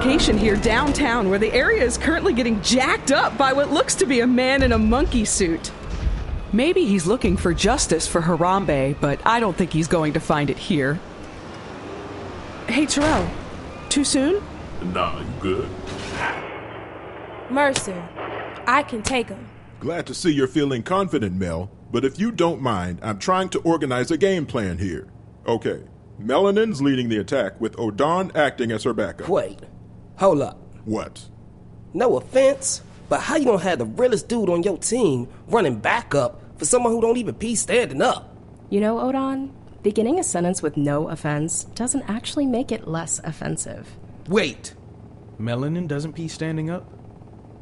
prime location here downtown where the area is currently getting jacked up by what looks to be a man in a monkey suit. Maybe he's looking for justice for Harambe, but I don't think he's going to find it here. Hey, Terrell. Too soon? Nah, you good? Mercer, I can take him. Glad to see you're feeling confident, Mel. But if you don't mind, I'm trying to organize a game plan here. Okay, Melanin's leading the attack with Odan acting as her backup. Wait, hold up. What? No offense, but how you gonna have the realest dude on your team running backup for someone who don't even pee standing up? You know, Odan, beginning a sentence with no offense doesn't actually make it less offensive. Wait, Melanin doesn't pee standing up?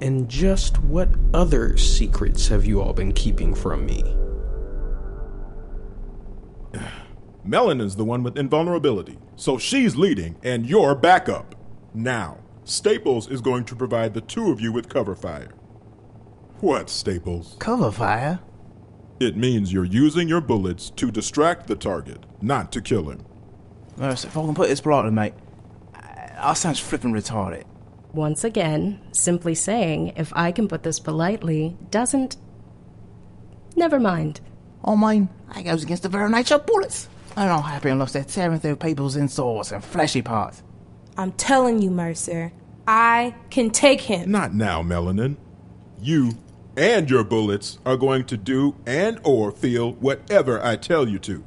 And just what other secrets have you all been keeping from me? Melanin's the one with invulnerability, so she's leading and you're backup. Now, Staples is going to provide the two of you with cover fire. What, Staples? Cover fire? It means you're using your bullets to distract the target, not to kill him. Uh, Mercy, if I can put this politely, mate, I sounds flippin' retarded. Once again, simply saying, if I can put this politely, doesn't. Never mind. I mine, that goes against the very nature of bullets. They're not happy unless they're tearing through people's insides and fleshy parts. I'm telling you, Mercer, I can take him. Not now, Melanin. You and your bullets are going to do and or feel whatever I tell you to.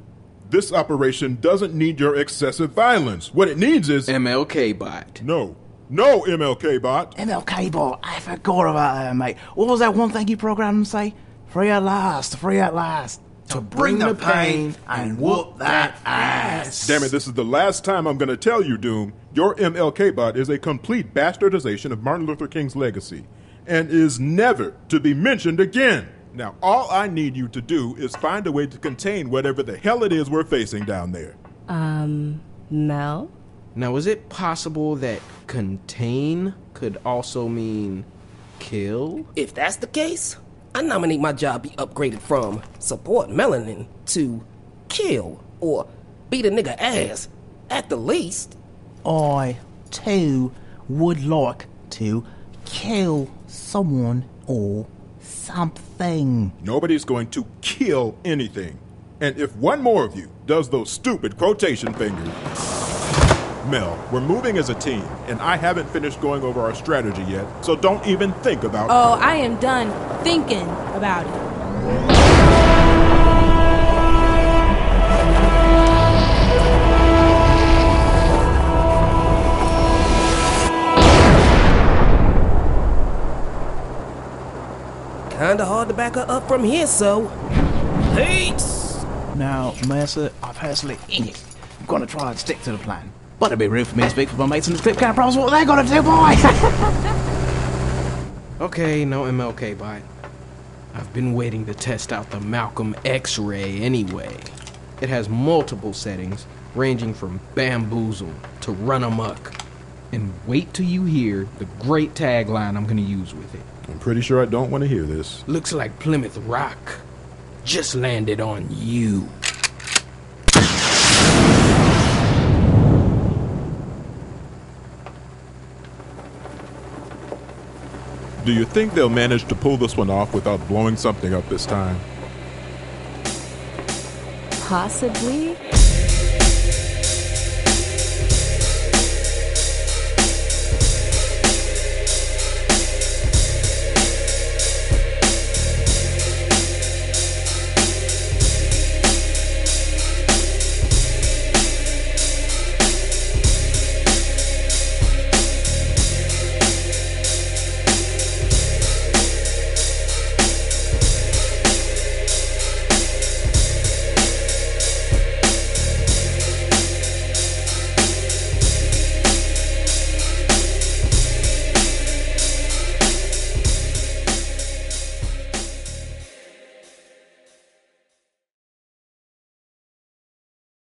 This operation doesn't need your excessive violence. What it needs is MLK bot. No. No, MLK bot. MLK bot, I forgot about that, mate. What was that one thing you programmed to say? Free at last, free at last. To bring the pain and whoop that ass. Damn it, this is the last time I'm going to tell you, Doome. Your MLK bot is a complete bastardization of Martin Luther King's legacy and is never to be mentioned again. Now, all I need you to do is find a way to contain whatever the hell it is we're facing down there. Um, Mel? Now, is it possible that contain could also mean kill? If that's the case, I nominate my job be upgraded from support melanin to kill or beat a nigga ass, at the least. I, too, would like to kill someone or something. Nobody's going to kill anything. And if one more of you does those stupid quotation fingers. Mel, we're moving as a team, and I haven't finished going over our strategy yet, so don't even think about Oh, I am done thinking about it. Kinda hard to back her up from here, so. Peace! Now, Mercer, I personally. I'm gonna try and stick to the plan. But it'd be rude for me to speak for my mates in the flip camp pros what they're gonna do, boy! Okay, no MLK bot. I've been waiting to test out the Malcolm X ray anyway. It has multiple settings, ranging from bamboozle to run amok. And wait till you hear the great tagline I'm gonna use with it. I'm pretty sure I don't want to hear this. Looks like Plymouth Rock just landed on you. Do you think they'll manage to pull this one off without blowing something up this time? Possibly.